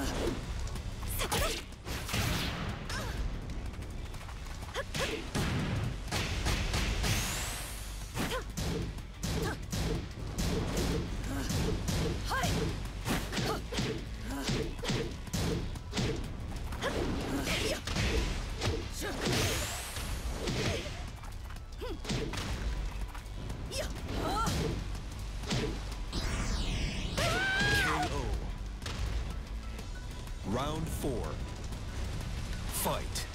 Round four. Fight.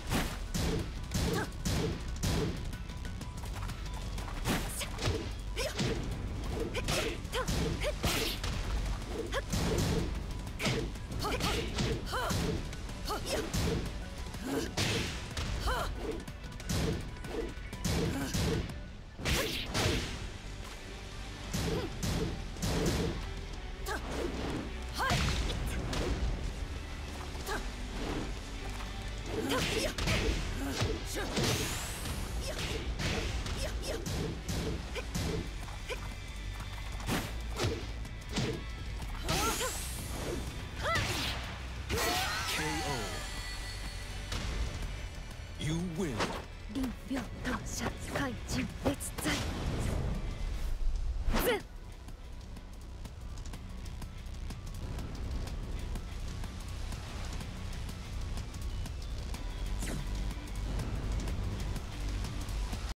You win. 林病感謝怪人別罪